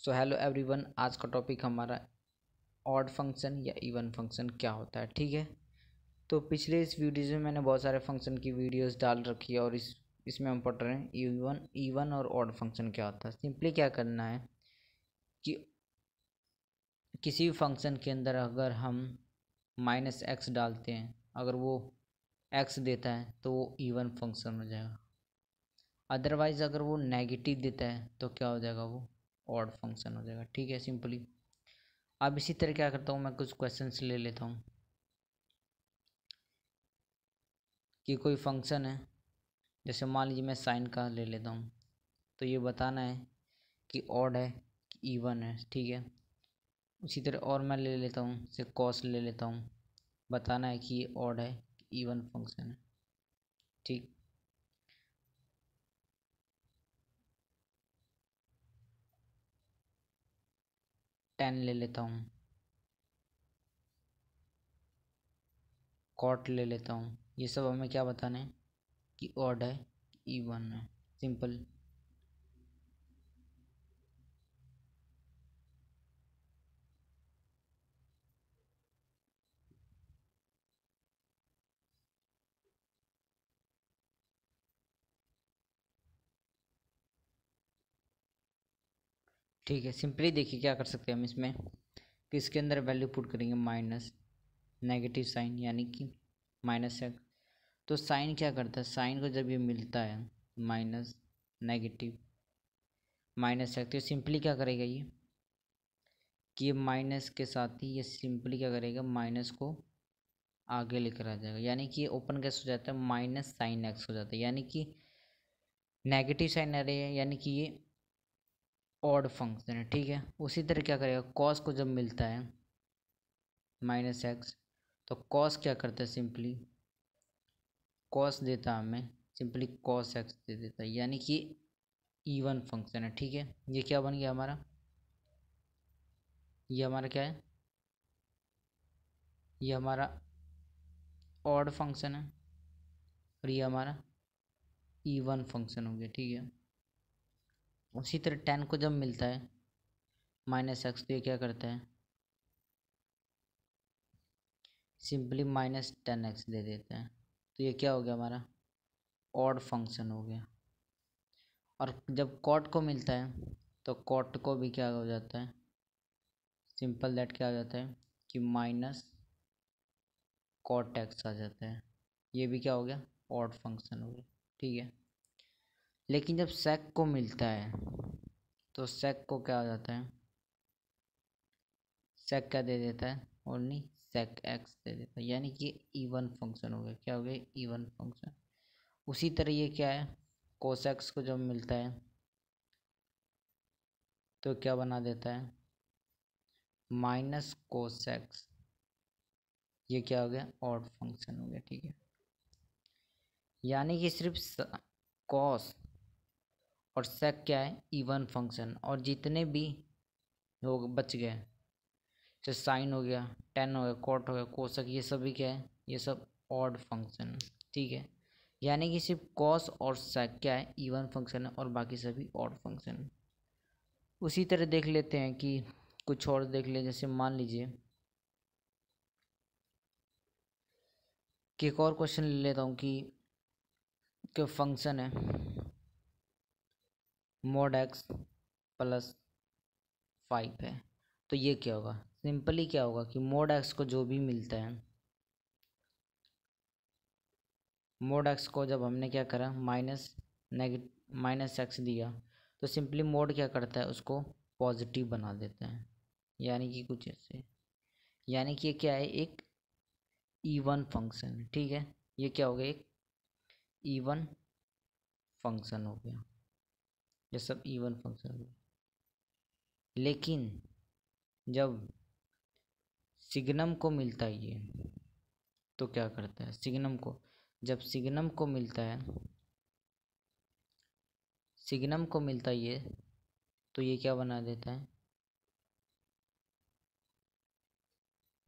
So hello everyone आज का topic हमारा ऑड फ़ंक्शन या इवन फ़ंक्शन क्या होता है, ठीक है? तो पिछले इस वीडियोज़ में मैंने बहुत सारे फ़ंक्शन की वीडियोस डाल रखी है और इस, इसमें हम पढ़ रहे हैं इवन इवन और ऑड फ़ंक्शन क्या होता है। सिंपली क्या करना है कि किसी भी फ़ंक्शन के अंदर अगर हम माइनस एक्स डालते हैं, अगर वो एक्स देता है तो वो इवन फ़ंक्शन हो जाएगा। अदरवाइज़ अगर वो नेगेटिव देता है तो क्या हो जाएगा वो? ऑड फ़ंक्शन हो जाएगा। ठीक है सिंपली अब इसी तरह क्या करता हूँ, मैं कुछ क्वेश्चन ले लेता हूँ। कि कोई फ़ंक्शन है, जैसे मान लीजिए मैं साइन का ले लेता हूँ तो ये बताना है कि ऑड है, कि इवन है, ठीक है? उसी तरह और मैं ले लेता हूँ, जैसे कॉस ले लेता हूँ। बताना है कि ये ऑड है, कि इवन फ़ंक्शन है, ठीक? टेन ले लेता हूँ। कॉट ले लेता हूँ। ये सब हमें क्या बताना है? कि ऑड है ई वन है। सिंपल ठीक है, सिंपली देखिए क्या कर सकते हैं हम इसमें। कि इसके अंदर वैल्यू पुट करेंगे माइनस नेगेटिव साइन यानी कि माइनस एक्स तो साइन क्या करता है? साइन को जब ये मिलता है माइनस नेगेटिव माइनस एक्स तो सिंपली क्या करेगा ये? कि ये माइनस के साथ ही ये सिंपली क्या करेगा? माइनस को आगे लेकर आ जाएगा। यानी कि ये ओपन कैसे हो जाता है? माइनस साइन एक्स हो जाता है। यानी कि नेगेटिव साइन आ रही है, यानी कि ये ऑड फ़ंक्शन है, ठीक है? उसी तरह क्या करेगा? कॉस को जब मिलता है माइनस एक्स तो कॉस क्या करता है सिंपली कॉस देता हमें सिंपली कॉस एक्स दे देता है। यानी कि इवन फ़ंक्शन है, ठीक है? ये क्या बन गया हमारा? ये हमारा क्या है? ये हमारा ऑड फ़ंक्शन है, और ये हमारा इवन फ़ंक्शन हो गया, ठीक है? उसी तरह टेन को जब मिलता है, माइनस एक्स तो ये क्या करता है? सिंपली माइनस टेन एक्स दे देता है। तो ये क्या हो गया हमारा? ऑड फ़ंक्शन हो गया। और जब कॉट को मिलता है तो कॉट को भी क्या हो जाता है? सिंपल दैट क्या हो जाता है कि माइनस कॉट एक्स आ जाता है। ये भी क्या हो गया? ऑड फ़ंक्शन हो गया। ठीक है। लेकिन जब सेक को मिलता है तो सेक को क्या हो जाता है? सेक क्या दे देता है? ओनली सेक एक्स दे देता है। यानी कि इवन फ़ंक्शन हो गया। क्या हो गया? इवन फ़ंक्शन उसी तरह ये क्या है? कोसेक्स को जब मिलता है तो क्या बना देता है? माइनस कोसेक्स ये क्या हो गया? ऑड फ़ंक्शन हो गया। ठीक है। यानी कि सिर्फ़ कॉस और सेक क्या है? इवन फ़ंक्शन और जितने भी लोग बच गए। जैसे साइन हो गया टेन हो गया कॉट हो गया कोसक ये सभी क्या है? ये सब ऑड फ़ंक्शन ठीक है? यानी कि सिर्फ़ कॉस और सेक क्या है? इवन फ़ंक्शन है और बाकी सभी ऑड फ़ंक्शन उसी तरह देख लेते हैं कि कुछ और देख ले। जैसे मान लीजिए कि एक और क्वेश्चन ले लेता हूँ कि फ़ंक्शन है। मोड एक्स प्लस फाइव है। तो ये क्या होगा? सिंपली क्या होगा कि मोड एक्स को जो भी मिलता है मोड एक्स को जब हमने क्या करा? माइनस नेगेट माइनस एक्स दिया तो सिंपली मोड क्या करता है? उसको पॉजिटिव बना देता है। यानी कि कुछ ऐसे। यानी कि ये क्या है? एक इवन फ़ंक्शन ठीक है? ये क्या हो गया? एक इवन फ़ंक्शन हो गया। ये सब इवन फ़ंक्शन लेकिन जब सिग्नम को मिलता है ये तो क्या करता है? सिग्नम को, जब सिग्नम को मिलता है सिग्नम को मिलता है ये तो ये क्या बना देता है?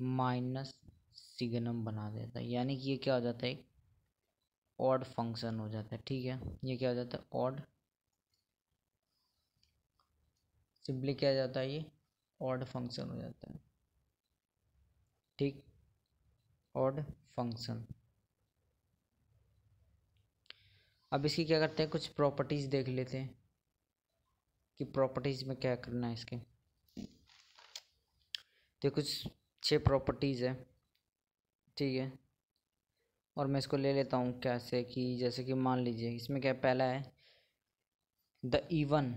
माइनस सिग्नम बना देता है। यानी कि ये क्या हो जाता है? ऑड फ़ंक्शन हो जाता है। ठीक है? ये क्या हो जाता है? ऑड सिंपली क्या जाता है ये? ऑड फ़ंक्शन हो जाता है। ठीक? Odd function. अब इसकी क्या करते हैं? कुछ प्रॉपर्टीज़ देख लेते हैं कि प्रॉपर्टीज़ में क्या करना है इसके। तो कुछ छः प्रॉपर्टीज़ है। ठीक है? और मैं इसको ले लेता हूँ कैसे कि जैसे कि मान लीजिए, इसमें क्या पहला है? The even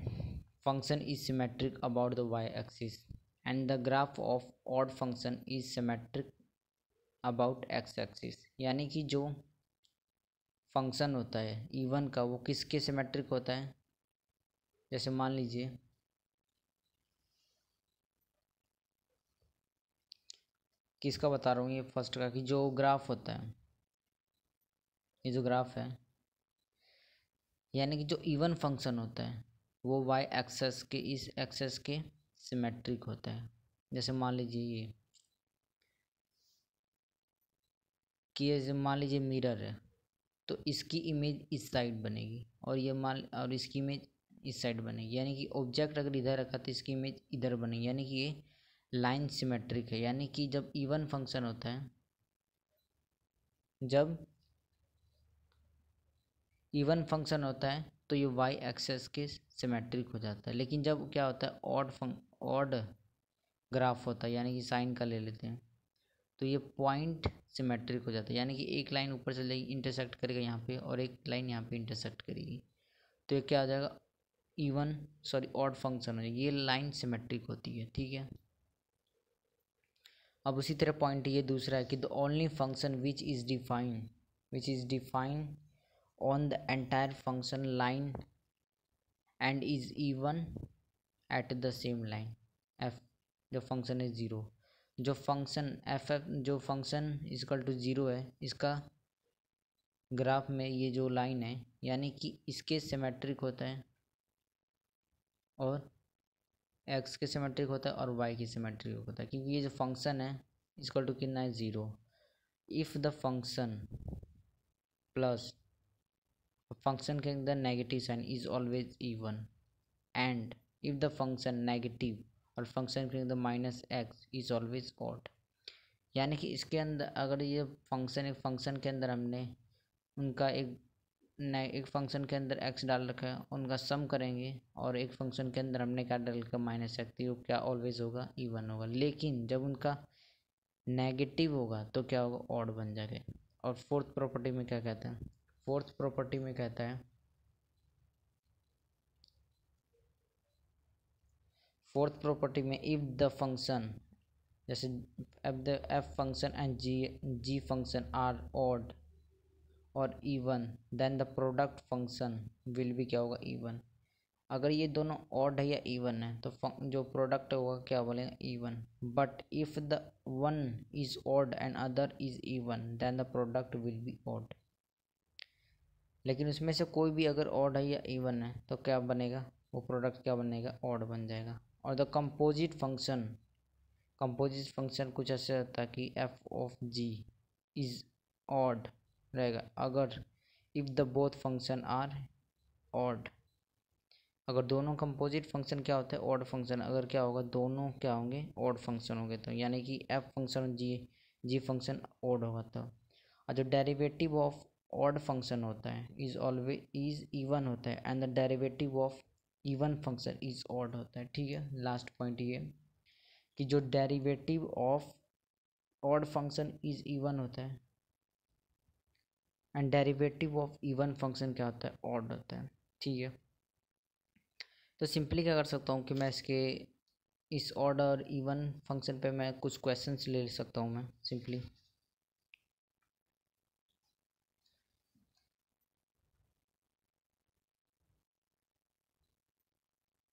symmetric about the y axis and the graph of odd function is symmetric about x axis यानी कि जो फ़ंक्शन होता है इवन का, वो किसके सिमेट्रिक होता है? जैसे मान लीजिए, किसका बता रहा हूँ ये फ़र्स्ट का, कि जो ग्राफ होता है, ये जो ग्राफ है, यानी कि जो इवन फ़ंक्शन होता है वो वाई एक्सेस के इस एक्सेस के सिमेट्रिक होता है। जैसे मान लीजिए ये, कि ये मान लीजिए मिरर है तो इसकी इमेज इस साइड बनेगी और ये मान, और इसकी इमेज इस साइड बनेगी। यानी कि ऑब्जेक्ट अगर इधर रखा तो इसकी इमेज इधर बनेगी यानी कि ये लाइन सिमेट्रिक है। यानी कि जब इवन फ़ंक्शन होता है, जब इवन फ़ंक्शन होता है तो ये वाई एक्सेस के सिमेट्रिक हो जाता है। लेकिन जब क्या होता है ऑड फंक ऑड ग्राफ होता है, यानी कि साइन का ले लेते हैं तो ये पॉइंट सिमेट्रिक हो जाता है। यानी कि एक लाइन ऊपर से लेगी इंटरसेक्ट करेगा यहाँ पे और एक लाइन यहाँ पे इंटरसेक्ट करेगी। तो ये क्या आ जाएगा? इवन सॉरी ऑड फ़ंक्शन हो जाएगा। ये लाइन सिमेट्रिक होती है, ठीक है? अब उसी तरह पॉइंट ये दूसरा है कि the only function which is define which is define on the entire function line and is even at the same line. F जो फ़ंक्शन है ज़ीरो जो फ़ंक्शन एफ़ एफ़ जो फ़ंक्शन इजकल टू ज़ीरो है, इसका graph में ये जो line है, यानी कि इसके सिमेट्रिक होता है और एक्स के सिमेट्रिक होता है और वाई के सिमेट्रिक होता है, क्योंकि ये जो फ़ंक्शन है इजकल टू कितना है? Zero if the function plus function carrying the negative sign is always even. And if the function negative और function carrying the minus x is always odd. यानी कि इसके अंदर अगर ये फ़ंक्शन एक फ़ंक्शन के अंदर हमने उनका एक एक फ़ंक्शन के अंदर एक्स डाल रखा है, उनका सम करेंगे और एक फ़ंक्शन के अंदर हमने क्या डाल रखा माइनस एक्स तो क्या ऑलवेज होगा? इवन होगा। लेकिन जब उनका नेगेटिव होगा तो क्या होगा? ऑड बन जाएगा। और फोर्थ प्रॉपर्टी में क्या कहते हैं? फोर्थ प्रॉपर्टी में कहता है। फोर्थ प्रॉपर्टी में इफ़ द फ़ंक्शन जैसे F the F function and G G function are odd और even then the product function will भी क्या होगा? इवन अगर ये दोनों ऑड है या इवन है तो जो प्रोडक्ट होगा क्या बोलेंगे? Even but if the one is odd and other is even then the product will be odd लेकिन उसमें से कोई भी अगर ऑड है या इवन है तो क्या बनेगा? वो प्रोडक्ट क्या बनेगा? ऑड बन जाएगा। और the composite function composite function कुछ ऐसे होता है कि F of G is odd रहेगा। अगर if the both function are odd अगर दोनों कंपोजिट फ़ंक्शन क्या होता है? ऑड फ़ंक्शन अगर क्या होगा? दोनों क्या होंगे? ऑड फ़ंक्शन होंगे। तो यानी कि F function G G function odd होगा तो। और जो डेरिवेटिव ऑफ़ ऑड फ़ंक्शन होता है इज़ ऑलवेज इज़ इवन होता है and the derivative of even function is odd होता है, ठीक है? लास्ट पॉइंट ये, कि जो derivative of odd function is even होता है and derivative of even function क्या होता है? ऑड होता है, ठीक है? तो सिंपली क्या कर सकता हूँ कि मैं इसके, इस ऑड और इवन फ़ंक्शन पे मैं कुछ क्वेश्चंस ले सकता हूँ मैं सिंपली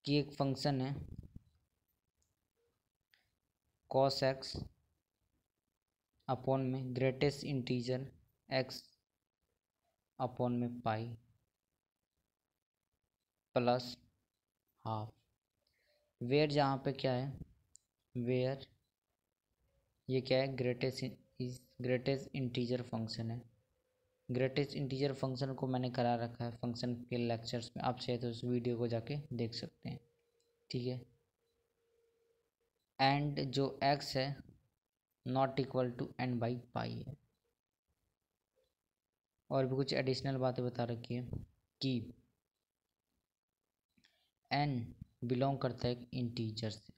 की एक फ़ंक्शन है कॉस एक्स अपॉन में ग्रेटेस्ट इंटीजर एक्स अपॉन में पाई प्लस हाफ़ वेयर जहाँ पे क्या है? वेयर ये क्या है? Greatest is greatest integer function है। ग्रेटेस्ट इंटीजर फ़ंक्शन को मैंने करा रखा है फ़ंक्शन के लेक्चर्स में। आप चाहे तो उस वीडियो को जाके देख सकते हैं। ठीक है? एंड जो एक्स है not equal to N by pi है। और भी कुछ एडिशनल बातें बता रखी है कि एन बिलोंग करता है इंटीजर से।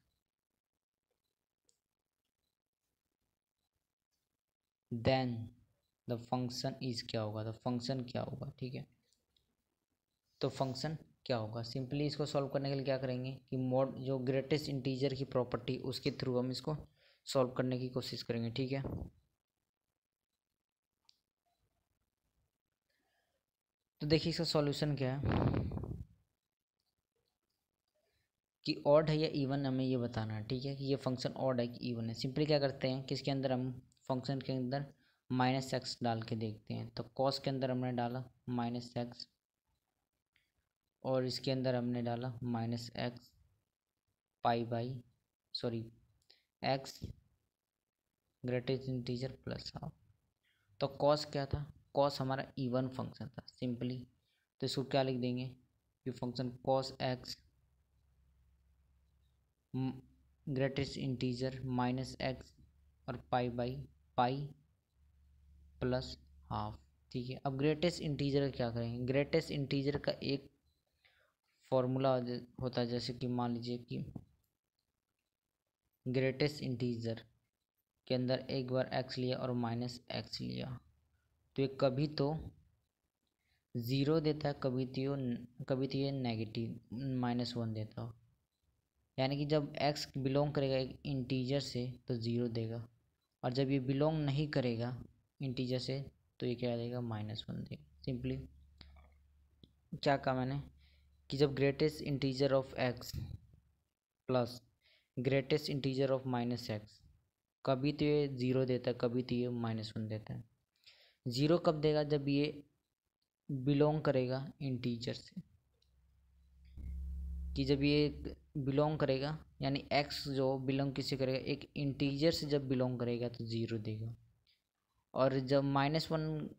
देन द फ़ंक्शन इज़ क्या होगा? द फ़ंक्शन क्या होगा? ठीक है। तो फ़ंक्शन क्या होगा? सिंपली इसको सॉल्व करने के लिए क्या करेंगे कि मोड, जो ग्रेटेस्ट इंटीजर की प्रॉपर्टी, उसके थ्रू हम इसको सॉल्व करने की कोशिश करेंगे, ठीक है? तो देखिए इसका सॉल्यूशन क्या है? कि ऑड है या इवन, हमें ये बताना है, ठीक है? कि ये फ़ंक्शन ऑड है कि इवन है। सिंपली क्या करते हैं? किसके अंदर हम फ़ंक्शन के अंदर माइनस एक्स डाल के देखते हैं। तो कॉस के अंदर हमने डाला माइनस एक्स और इसके अंदर हमने डाला minus x pi by, sorry, x greatest integer plus half. तो कॉस क्या था? कॉस हमारा इवन फ़ंक्शन था, सिंपली। तो इसको क्या लिख देंगे? कि function cos x greatest integer minus x और pi by, pi plus half ठीक है? अब ग्रेटेस्ट इंटीजर क्या करेंगे? ग्रेटेस्ट इंटीजर का एक फॉर्मूला होता है, जैसे कि मान लीजिए कि ग्रेटेस्ट इंटीजर के अंदर एक बार एक्स लिया और माइनस एक्स लिया। तो ये कभी तो ज़ीरो देता है, कभी तो कभी तो ये नेगेटिव माइनस वन देता हो। यानी कि जब एक्स बिलोंग करेगा एक इंटीजर से तो ज़ीरो देगा। और जब ये बिलोंग नहीं करेगा इंटीजर से तो ये क्या देगा? माइनस वन देगा। सिंपली क्या कहा मैंने? कि जब greatest integer of x plus greatest integer of minus x कभी तो ये ज़ीरो देता है, कभी तो ये माइनस वन देता है। ज़ीरो कब देगा? जब ये बिलोंग करेगा इंटीजर से। कि जब ये बिलोंग करेगा, यानी एक्स जो बिलोंग किसी करेगा? एक इंटीजर से जब बिलोंग करेगा तो ज़ीरो देगा। और जब माइनस वन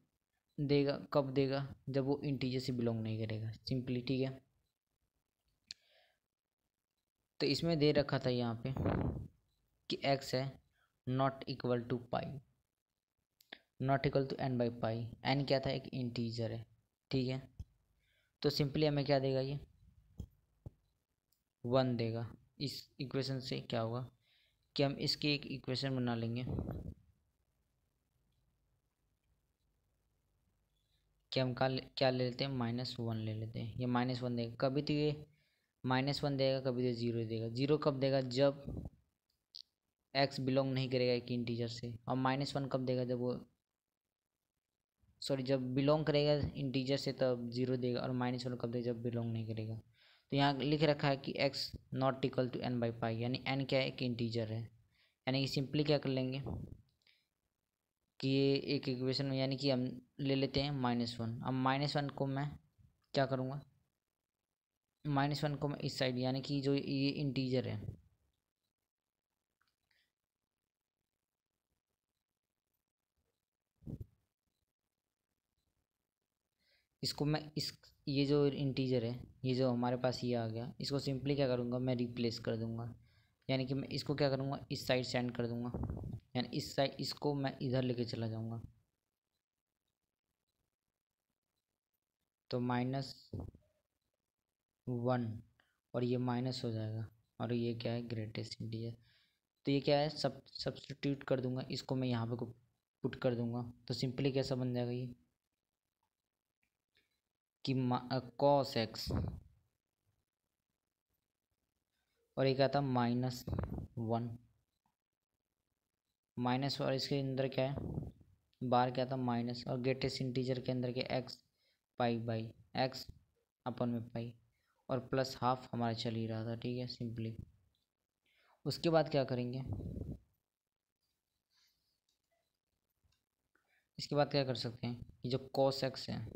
देगा, कब देगा? जब वो इंटीजर से बिलोंग नहीं करेगा। सिंपली ठीक है? तो इसमें दे रखा था यहाँ पे कि एक्स है not equal to pi not equal to N by pi N क्या था? एक इंटीजर है। ठीक है? तो सिंपली हमें क्या देगा ये? वन देगा। इस इक्वेशन से क्या होगा? कि हम इसकी एक इक्वेशन बना लेंगे। कि हम का क्या ले लेते हैं? माइनस वन ले लेते हैं। ये माइनस वन देगा। कभी तो ये माइनस वन देगा, कभी तो ज़ीरो देगा। ज़ीरो कब देगा? जब एक्स बिलोंग नहीं करेगा एक इंटीजर से। और माइनस वन कब देगा? जब वो सॉरी जब बिलोंग करेगा इंटीजर से, तब ज़ीरो देगा। और माइनस वन कब देगा? जब बिलोंग नहीं करेगा। तो यहाँ लिख रखा है कि x not equal to N by pi यानी एन क्या है? एक इंटीजर है। यानी कि सिंपली क्या कर लेंगे? कि ये एक इक्वेशन में यानी कि हम ले लेते हैं माइनस वन अब माइनस वन को मैं क्या करूँगा? माइनस वन को मैं इस साइड यानी कि जो ये इंटीजर है। इसको मैं इस, ये जो इंटीजर है, ये जो हमारे पास ये आ गया, इसको सिंपली क्या करूँगा? मैं रिप्लेस कर दूँगा। यानी कि मैं इसको क्या करूँगा? इस साइड सेंड कर दूँगा। यानी इस साइड इसको मैं इधर लेके चला जाऊँगा। तो माइनस वन, और ये माइनस हो जाएगा, और ये क्या है? Greatest integer. तो ये क्या है? सब, सब्सटीट्यूट कर दूँगा, इसको मैं यहाँ पे पुट कर दूँगा। तो सिंपली कैसा बन जाएगा ये? कि कॉस एक्स और एक आता माइनस वन। माइनस और इसके अंदर क्या है? बार क्या था? माइनस और ग्रेटेस्ट इंटीजर के अंदर क्या x pi by x upon में पाई और प्लस हाफ़ हमारा चल ही रहा था, ठीक है? सिंपली उसके बाद क्या करेंगे? इसके बाद क्या कर सकते हैं? ये जो कॉस एक्स है,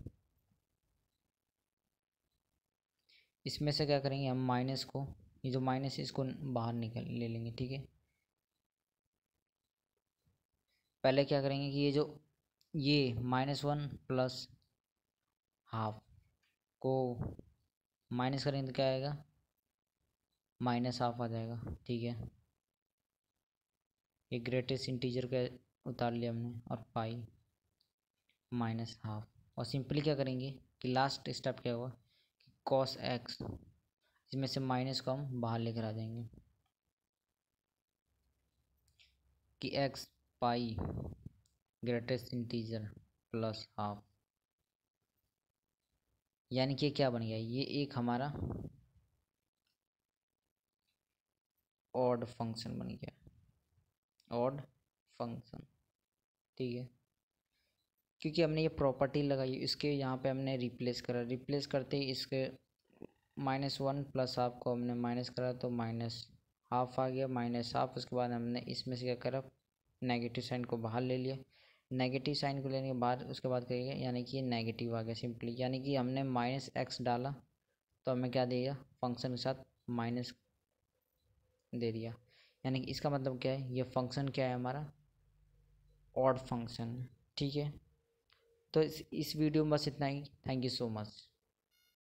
इसमें से क्या करेंगे हम माइनस को, ये जो माइनस है, इसको बाहर निकल ले लेंगे, ठीक है? पहले क्या करेंगे कि ये जो, ये माइनस वन प्लस हाफ़ को माइनस करेंगे तो क्या आएगा? माइनस हाफ़ आ जाएगा, ठीक है? ये ग्रेटेस्ट इंटीजर का उतार लिया हमने और पाई माइनस हाफ़ और सिंपली क्या करेंगे कि लास्ट स्टेप क्या हुआ? कि कॉस एक्स इसमें से माइनस को हम बाहर लेकर आ जाएँगे। कि x pi greatest integer plus half यानी कि क्या बन गया? ये एक हमारा ऑड फ़ंक्शन बन गया। ऑड फ़ंक्शन ठीक है? क्योंकि हमने ये प्रॉपर्टी लगाई, इसके यहाँ पे हमने रिप्लेस करा। रिप्लेस करते ही इसके माइनस वन प्लस हाफ़ को हमने माइनस करा तो माइनस हाफ़ आ गया। माइनस हाफ़ उसके बाद हमने इसमें से क्या करा? नेगेटिव साइन को बाहर ले लिया। नेगेटिव साइन को लेने के बाद, उसके बाद करिएगा यानी कि नेगेटिव आ गया सिंपली यानी कि हमने माइनस एक्स डाला तो हमें क्या दिया? फ़ंक्शन के साथ माइनस दे दिया। यानी कि इसका मतलब क्या है? ये फ़ंक्शन क्या है हमारा? ऑड फ़ंक्शन ठीक है? तो इस इस वीडियो में बस इतना ही। Thank you so much